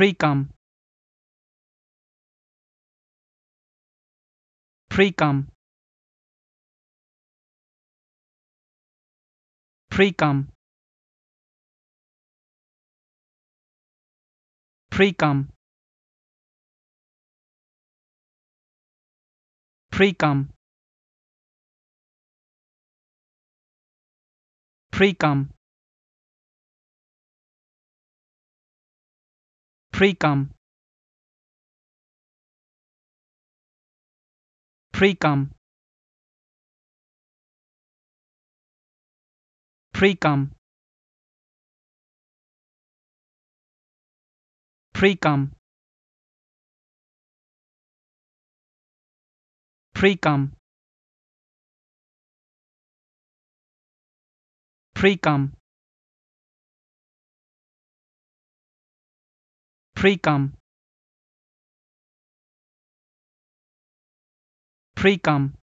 Precum. Precum. Precum. Precum. Precum. Precum. Precum. Precum. Precum. Precum. Precum. Precum. Precum. Precum.